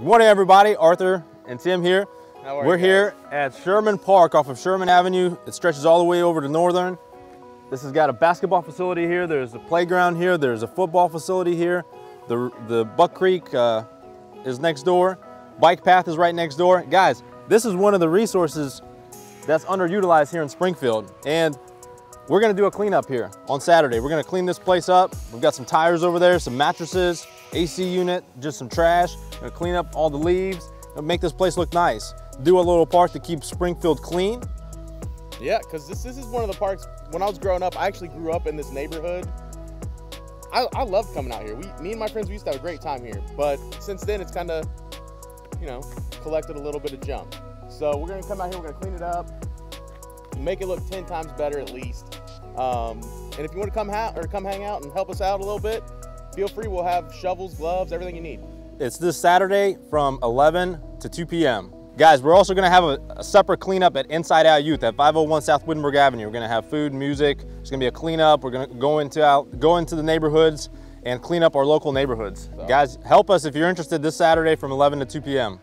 Good morning, everybody. Arthur and Tim here. How are We're here at Sherman Park off of Sherman Avenue. It stretches all the way over to Northern. This has got a basketball facility here. There's a playground here. There's a football facility here. The, the Buck Creek uh, is next door. Bike path is right next door. Guys, this is one of the resources that's underutilized here in Springfield. And we're gonna do a cleanup here on Saturday. We're gonna clean this place up. We've got some tires over there, some mattresses, AC unit, just some trash. Gonna clean up all the leaves and make this place look nice. Do a little part to keep Springfield clean. Yeah, because this, this is one of the parks, when I was growing up, I actually grew up in this neighborhood. I, I loved coming out here. We, me and my friends, we used to have a great time here. But since then, it's kind of, you know, collected a little bit of junk. So we're gonna come out here, we're gonna clean it up, make it look 10 times better at least. Um, and if you wanna come, ha- or come hang out and help us out a little bit, feel free. We'll have shovels, gloves, everything you need. It's this Saturday from 11 to 2 p.m. Guys, we're also gonna have a, a separate cleanup at Inside Out Youth at 501 South Wittenberg Avenue. We're gonna have food, music. It's gonna be a cleanup. We're gonna go into out, go into the neighborhoods and clean up our local neighborhoods. Guys, help us if you're interested this Saturday from 11 to 2 p.m.